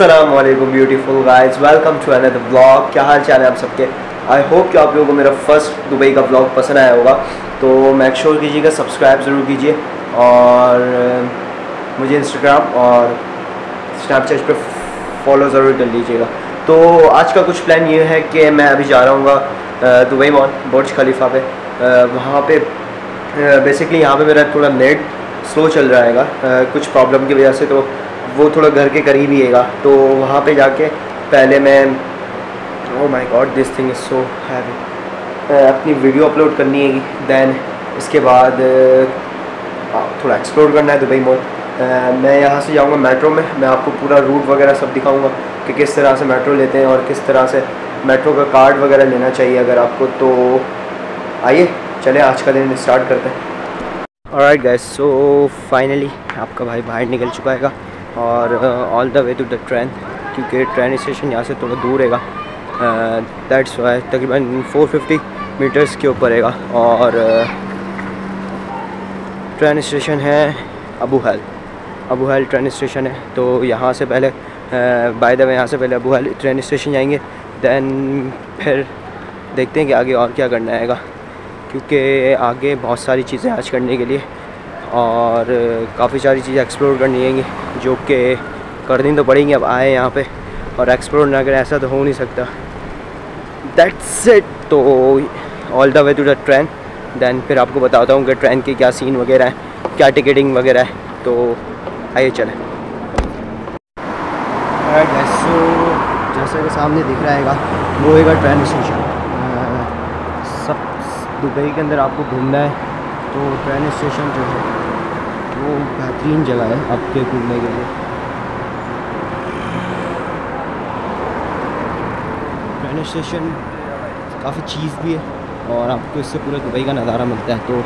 السلام علیکم beautiful guys welcome to another blog کیا حال چال ہے آپ سب کے؟ آئی ہوپ کہ آپ لوگوں کو میرا فرسٹ دبئی کا بلاگ پسند آیا ہوگا. تو میک شور کیجیے گا سبسکرائب ضرور کیجیے. اور uh, مجھے انسٹاگرام اور اسنیپ چیٹ پہ فالو ضرور کر لیجیے گا. تو آج کا کچھ پلان یہ ہے کہ میں ابھی جا رہا ہوں گا دبئی مال برج خلیفہ پہ. Uh, وہاں پہ uh, بیسکلی یہاں پہ میرا تھوڑا نیٹ سلو چل رہا ہے گا. کچھ پرابلم کی وجہ سے تو وہ تھوڑا گھر کے قریب ہی ہے گا۔ تو وہاں پہ جا کے پہلے میں او my god this thing is so heavy اپنی ویڈیو اپلوڈ کرنی ہے دین اس کے بعد تھوڑا ایکسپلور کرنا ہے دبئی مال میں یہاں سے جاؤں گا میٹرو میں۔ میں آپ کو پورا روٹ وغیرہ سب دکھاؤں گا کہ کس طرح سے میٹرو لیتے ہیں اور کس طرح سے میٹرو کا کارڈ وغیرہ لینا چاہیے اگر آپ کو۔ تو آئیے، چلیں آج کا دن اسٹارٹ کرتے ہیں۔ اور گیس سو فائنلی آپ کا بھائی باہر نکل چکا ہے گا۔ اور all the way to the train کیونکہ ٹرین اسٹیشن یہاں سے تھوڑا دور ہے گا. Uh, دیٹس وائی تقریباً فور ففٹی میٹرس کے اوپر ہے گا. اور uh, ٹرین اسٹیشن ہے ابو حیل ابو حیل ٹرین اسٹیشن ہے. تو یہاں سے پہلے بائی دا وے یہاں سے پہلے ابو حیل ٹرین اسٹیشن جائیں گے. دین پھر دیکھتے ہیں کہ آگے اور کیا کرنا ہے گا. کیونکہ آگے بہت ساری چیزیں آج کرنے کے لیے اور کافی ساری چیزیں ایکسپلور کرنی ہے گی جو کہ کرنی تو پڑیں گی، اب آئے یہاں پہ اور ایکسپلور نہ کریں، ایسا تو ہو نہیں سکتا۔ دیٹس اٹ تو آل the way to the train دین پھر آپ کو بتاتا ہوں کہ ٹرین کے کیا سین وغیرہ ہے کیا ٹکٹنگ وغیرہ ہے تو آئیے چلیں۔ سو جیسا کہ سامنے دکھ رہا ہے گا وہ ہے گا ٹرین اسٹیشن سب دبئی کے اندر آپ کو گھومنا ہے۔ تو ٹرین اسٹیشن جو ہے وہ بہترین جگہ ہے آپ کے گھومنے کے لیے۔ ٹرین اسٹیشن کافی چیز بھی ہے اور آپ کو اس سے پورے دبئی کا نظارہ ملتا ہے تو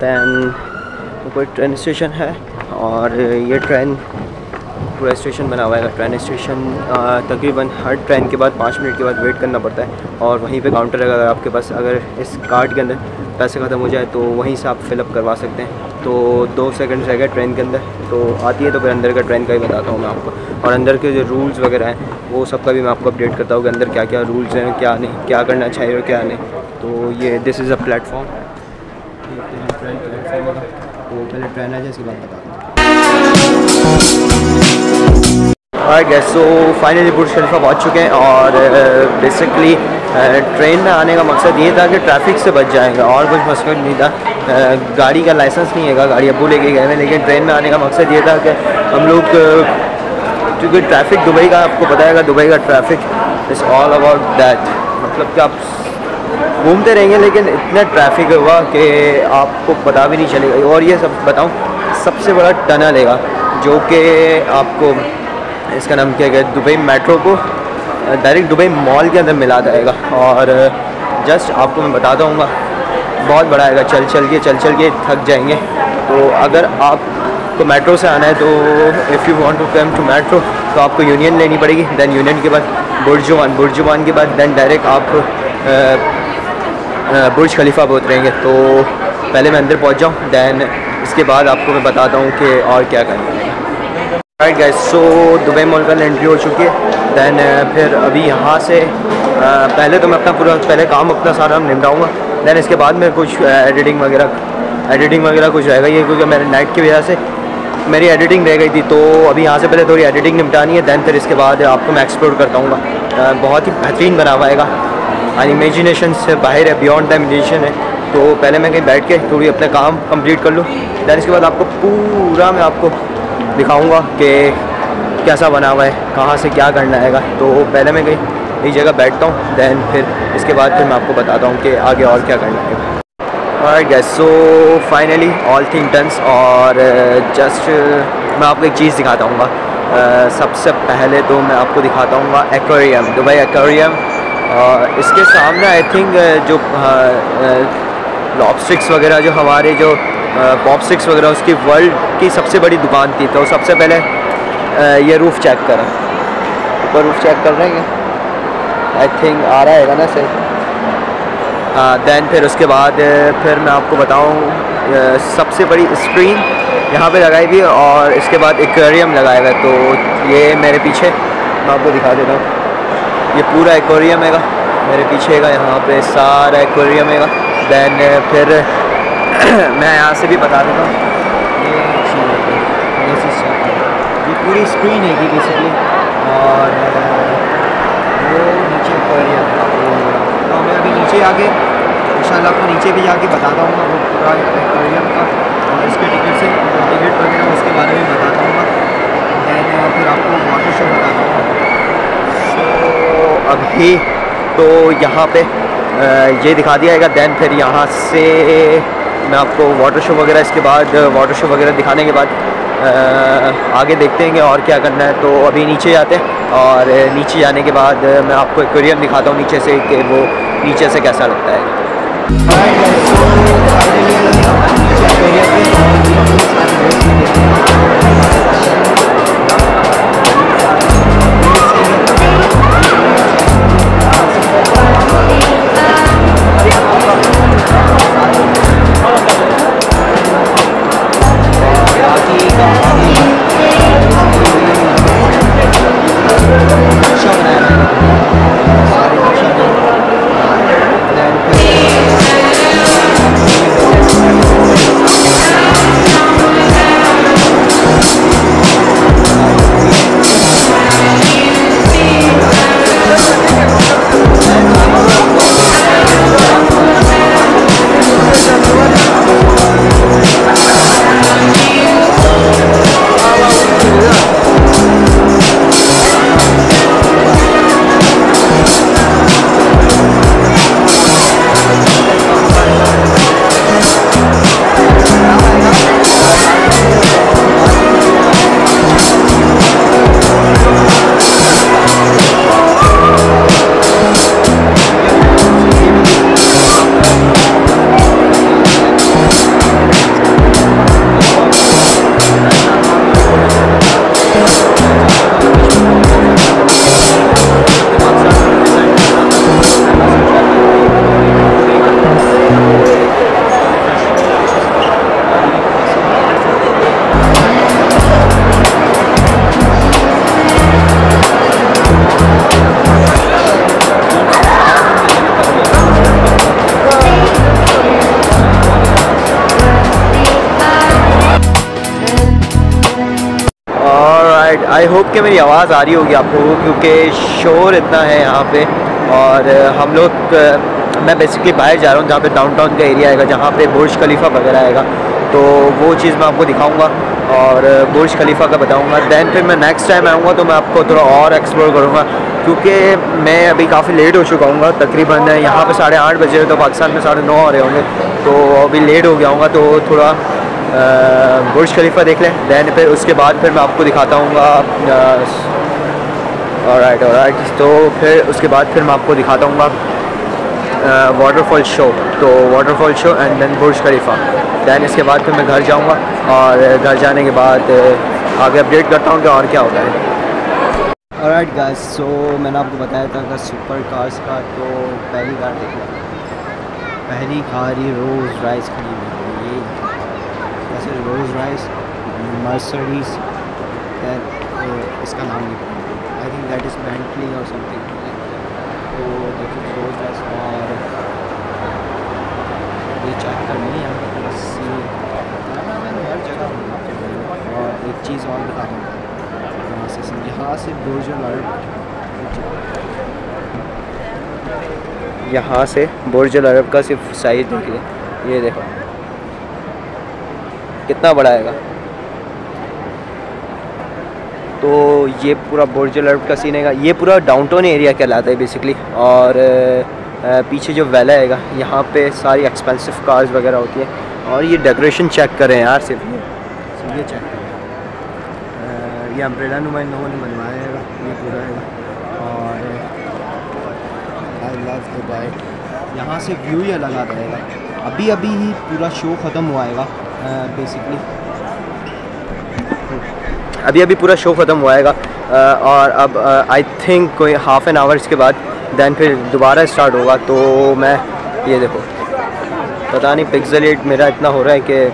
دین کوئی ٹرین اسٹیشن ہے۔ اور یہ ٹرین پورا اسٹیشن بنا ہوا ہے ٹرین اسٹیشن تقریباً ہر ٹرین کے بعد پانچ منٹ کے بعد ویٹ کرنا پڑتا ہے اور وہیں پہ کاؤنٹر ہے اگر آپ کے پاس اگر اس کارڈ کے اندر پیسے ختم ہو جائے تو وہیں سے آپ فل اپ کروا سکتے ہیں تو دو سیکنڈ رہ گئے ٹرین کے اندر تو آتی ہے تو پھر اندر کا ٹرین کا ہی بتاتا ہوں میں آپ کو اور اندر کے جو رولز وغیرہ ہیں وہ سب کا بھی میں آپ کو اپڈیٹ کرتا ہوں کہ اندر کیا کیا رولز ہیں کیا نہیں کیا کرنا چاہیے اور کیا نہیں تو یہ this is a platform train platform تو پہلے ٹرین آ جائے اس کے بعد گیس سو فائنلی برج خلیفہ پہنچ چکے ہیں اور بیسکلی ٹرین میں آنے کا مقصد یہ تھا کہ ٹریفک سے بچ جائیں گا اور کچھ مقصد نہیں تھا گاڑی کا لائسنس نہیں ہے گا گاڑی ابو لے کے گئے ہیں لیکن ٹرین میں آنے کا مقصد یہ تھا کہ ہم لوگ کیونکہ ٹریفک دبئی کا آپ کو پتہ ہے گا دبئی کا traffic is all about that مطلب کہ آپ گھومتے رہیں گے لیکن اتنا ٹریفک ہوا کہ آپ کو پتہ بھی نہیں چلے گا اور یہ سب بتاؤں سب سے بڑا ٹنل ہے گا جو کہ آپ کو اس کا نام کیا گیا دبئی میٹرو کو. ڈائریکٹ دبئی مال کے اندر ملا جائے گا. اور جسٹ آپ کو میں بتاتا ہوں گا، بہت بڑا آئے گا. چل چل کے، چل چل کے تھک جائیں گے. تو اگر آپ کو میٹرو سے آنا ہے تو if you want to come to metro, تو آپ کو یونین لینی پڑے گی. دین یونین کے بعد برجوان. برجوان کے بعد دین ڈائریکٹ آپ برج خلیفہ پہ اتریں گے. تو پہلے میں اندر پہنچ جاؤں دین اس کے بعد آپ کو میں بتاتا ہوں کہ اور کیا کرنا ہے. Right guys so Dubai mall کا انٹری ہو چکی ہے دین پھر ابھی یہاں سے پہلے تو میں اپنا پورا پہلے کام اپنا سارا نمٹاؤں گا دین اس کے بعد میں کچھ ایڈیٹنگ وغیرہ ایڈیٹنگ وغیرہ کچھ رہے گا یہ کیونکہ میرے نیٹ کی وجہ سے میری ایڈیٹنگ رہ گئی تھی تو ابھی یہاں سے پہلے تھوڑی ایڈیٹنگ نمٹانی ہے دین پھر اس کے بعد آپ کو میں ایکسپلور کرتا ہوں گا بہت ہی بہترین بنا ہوا ہے گا امیجنیشن سے باہر ہے بیونڈ دا امیجنیشن ہے تو پہلے میں کہیں بیٹھ کے تھوڑی اپنا کام کمپلیٹ کر لوں دین اس کے بعد آپ کو پورا میں آپ کو دکھاؤں گا کہ کیسا بنا ہوا ہے کہاں سے کیا کرنا ہے گا تو پہلے میں کہیں ایک جگہ بیٹھتا ہوں دین پھر اس کے بعد پھر میں آپ کو بتاتا ہوں کہ آگے اور کیا کرنا ہے اور guys so finally all thing tons اور جسٹ میں آپ کو ایک چیز دکھاتا ہوں گا سب سے پہلے تو میں آپ کو دکھاتا ہوں گا ایکویریم دبئی ایکویریم اس کے سامنے آئی تھنک جو لابسٹکس وغیرہ جو ہمارے جو پاپ سٹکس وغیرہ، اس کی ورلڈ کی سب سے بڑی دکان تھی، تو سب سے پہلے یہ روف چیک کریں۔ اوپر روف چیک کر رہے ہیں آئی تھنک آ رہا ہے نا صحیح۔ دین پھر اس کے بعد، پھر میں آپ کو بتاؤں سب سے بڑی اسکرین یہاں پہ لگائی ہوئی اور اس کے بعد ایکویریم لگایا ہوا ہے۔ تو یہ میرے پیچھے، میں آپ کو دکھا دیتا ہوں۔ یہ پورا ایکویریم ہے گا۔ میرے پیچھے کا یہاں پہ، سارا ایکویریم ہے گا۔ دین پھر میں یہاں سے بھی بتا دیتا ہوں۔ یہ پوری اسکرین ہے گی بیسکلی اور وہ نیچے تو میں ابھی نیچے آ کے ان شاء اللہ آپ کو نیچے بھی جا کے بتاتا ہوں گا۔ وہ پورا ایکویریم کا اور اس کے ٹکٹ سے ٹکٹ وغیرہ اس کے بارے میں بتاتا ہوں گا۔ دین پھر آپ کو واٹر شو بتاتا ہوں گا۔ سو ابھی تو یہاں پہ یہ دکھا دیا گا۔ دین پھر یہاں سے میں آپ کو واٹر شو وغیرہ اس کے بعد واٹر شو وغیرہ دکھانے کے بعد آگے دیکھتے ہیں کہ اور کیا کرنا ہے۔ تو ابھی نیچے جاتے ہیں اور نیچے جانے کے بعد میں آپ کو ایکویریم دکھاتا ہوں نیچے سے کہ وہ نیچے سے کیسا لگتا ہے۔ آئی ہوپ کہ میری آواز آ رہی ہوگی آپ کو کیونکہ شور اتنا ہے یہاں پہ۔ اور ہم لوگ، میں بیسکلی باہر جا رہا ہوں، جہاں پہ ڈاؤن ٹاؤن کا ایریا آئے گا، جہاں پہ برج خلیفہ وغیرہ آئے گا۔ تو وہ چیز میں آپ کو دکھاؤں گا اور برج خلیفہ کا بتاؤں گا۔ دین پھر میں نیکسٹ ٹائم آؤں گا تو میں آپ کو تھوڑا اور ایکسپلور کروں گا۔ کیونکہ میں ابھی کافی لیٹ ہو چکا ہوں گا، تقریباً یہاں پہ ساڑھے آٹھ بجے تو پاکستان میں ساڑھے نو ہو رہے ہوں گے۔ تو ابھی لیٹ ہو گیا ہوں گا تو تھوڑا برج خلیفہ دیکھ لیں دین پھر اس کے بعد پھر میں آپ کو دکھاتا ہوں گا رائٹ رائٹ تو پھر اس کے بعد پھر میں آپ کو دکھاتا ہوں گا واٹر فال شو تو water fall show and then برج خلیفہ دین اس کے بعد پھر میں گھر جاؤں گا اور گھر جانے کے بعد آگے اپڈیٹ کرتا ہوں کہ اور کیا ہوتا ہے۔ رائٹ گائز سو میں نے آپ کو بتایا تھا کہ سپر کارس کا تو پہلی کار دیکھ پہلی کار ہی روز رائس کھڑی ہوئی یہ روز رائس مرسڈیز اس کا نام نہیں I think that is Bentley اور سم تھنگ تو دیکھیے روز رائس اور یہ چیک کرنی ہے ہر جگہ اور ایک چیز اور بتا دوں یہاں سے یہاں سے برج العرب یہاں سے برج العرب کا صرف سائز دیکھیے یہ دیکھو کتنا بڑا آئے گا؟ تو یہ پورا برج العرب کا سین ہے گا۔ یہ پورا ڈاؤن ٹاؤن ایریا کہلاتا ہے بیسکلی اور پیچھے جو ویلا ہے گا، یہاں پہ ساری ایکسپینسو کارز وغیرہ ہوتی ہیں۔ اور یہ ڈیکوریشن چیک کریں یار، صرف یہ یہ چیک کریں یہ امبریلا نما ان لوگوں نے بنوایا ہے۔ یہ پورا ہے۔ اور آئی لو دبئی یہاں سے ویو ہی الگ آتا رہے گا ابھی ابھی ہی پورا شو ختم ہوا ہے۔ گا Uh, بیسکلی ابھی ابھی پورا شو ختم ہوا ہے گا. Uh, اور اب uh, آئی تھنک کوئی ہاف این آور اس کے بعد دین پھر دوبارہ اسٹارٹ ہوگا. تو میں، یہ دیکھو. پتہ نہیں پکزل ایٹ میرا اتنا ہو رہا ہے کہ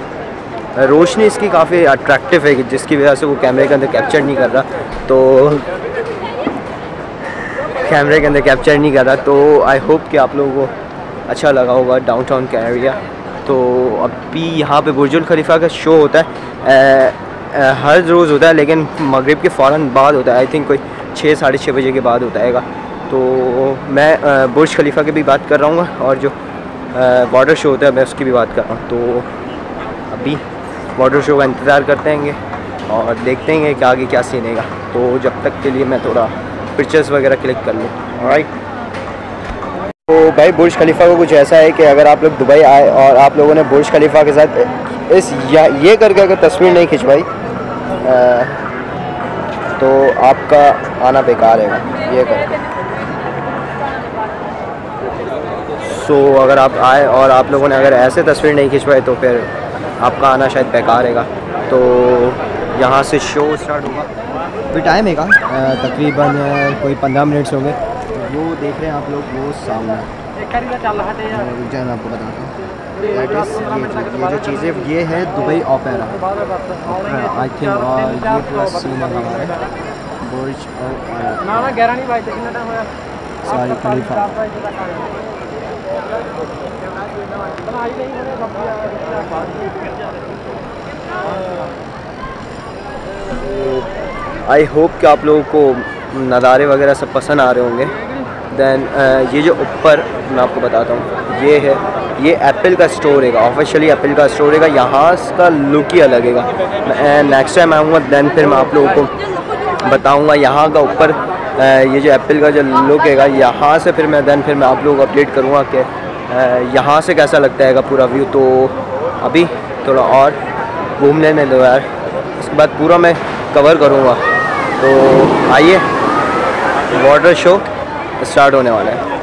روشنی اس کی کافی اٹریکٹیو ہے جس کی وجہ سے وہ کیمرے کے اندر کیپچر نہیں کر رہا. تو کیمرے کے اندر کیپچر نہیں کر رہا. تو آئی ہوپ کہ آپ لوگوں کو اچھا لگا ہوگا ڈاؤن ٹاؤن کا ایریا تو ابھی یہاں پہ برج الخلیفہ کا شو ہوتا ہے۔ ہر روز ہوتا ہے، لیکن مغرب کے فوراً بعد ہوتا ہے۔ آئی تھنک کوئی چھ، ساڑھے چھ بجے کے بعد ہوتا ہے گا۔ تو میں برج خلیفہ کی بھی بات کر رہا ہوں گا، اور جو واٹر شو ہوتا ہے، میں اس کی بھی بات کر رہا ہوں۔ تو ابھی واٹر شو کا انتظار کرتے ہیں گے، اور دیکھتے ہیں کہ آگے کیا سینے گا۔ تو جب تک کے لیے میں تھوڑا پکچرس وغیرہ کلک کر لوں۔ رائٹ تو بھائی برج خلیفہ کو کچھ ایسا ہے کہ اگر آپ لوگ دبئی آئے اور آپ لوگوں نے برج خلیفہ کے ساتھ اس یہ کر کے اگر تصویر نہیں کھنچوائی تو آپ کا آنا بیکار ہے گا، یہ کر کے۔ سو اگر آپ آئے اور آپ لوگوں نے اگر ایسے تصویر نہیں کھنچوائی تو پھر آپ کا آنا شاید بیکار ہے گا۔ تو یہاں سے شو اسٹارٹ ہوگا۔ ابھی ٹائم ہے گا تقریباً کوئی پندرہ منٹس ہوں گے وہ دیکھ رہے ہیں آپ لوگ وہ سامنے۔ میں آپ کو بتاتا ہوں۔ دیٹ از یہ جو چیزیں یہ ہے دبئی اوپیرا آئی تھنک یہ پورا سین ہے ہمارا۔ برج ساری خلیفہ۔ آئی ہوپ کہ آپ لوگوں کو نظارے وغیرہ سب پسند آ رہے ہوں گے۔ دین uh, یہ جو اوپر میں آپ کو بتاتا ہوں، یہ ہے، یہ ایپل کا اسٹور ہے گا آفیشلی ایپل کا اسٹور ہے گا، یہاں کا لک ہی الگ ہے گا۔ نیکسٹ ٹائم آؤں گا دین پھر میں آپ لوگوں کو بتاؤں گا یہاں کا اوپر uh, یہ جو ایپل کا جو لک ہے گا، یہاں سے پھر میں دین پھر میں آپ لوگوں کو اپڈیٹ کروں گا کہ uh, یہاں سے کیسا لگتا ہے گا پورا ویو تو ابھی تھوڑا اور گھومنے میں دو یار، اس کے بعد پورا میں کور کروں گا۔ تو آئیے واٹر شو اسٹارٹ ہونے والا ہے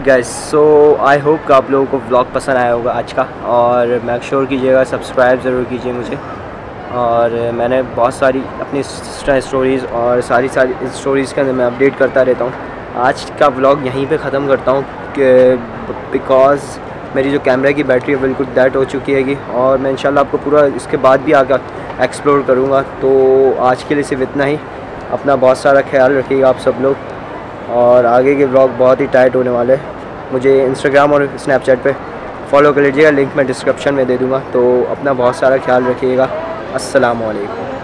Right guys so I hope کہ آپ لوگوں کو بلاگ پسند آیا ہوگا آج کا اور میک شور کیجیے گا سبسکرائب ضرور کیجیے مجھے اور میں نے بہت ساری اپنی اسٹوریز اور ساری ساری اسٹوریز کے اندر میں اپڈیٹ کرتا رہتا ہوں۔ آج کا بلاگ یہیں پہ ختم کرتا ہوں کہ بیکاز میری جو کیمرے کی بیٹری ہے بالکل ڈیٹ ہو چکی ہے گی اور میں انشاءاللہ آپ کو پورا اس کے بعد بھی آگے ایکسپلور کروں گا۔ تو آج کے لیے صرف اتنا ہی۔ اپنا بہت سارا خیال رکھیے گا آپ سب لوگ۔ اور آگے کے بلاگ بہت ہی ٹائٹ ہونے والے مجھے انسٹاگرام اور اسنیپ چیٹ پہ فالو کر لیجیے گا لنک میں ڈسکرپشن میں دے دوں گا۔ تو اپنا بہت سارا خیال رکھیے گا۔ السلام علیکم۔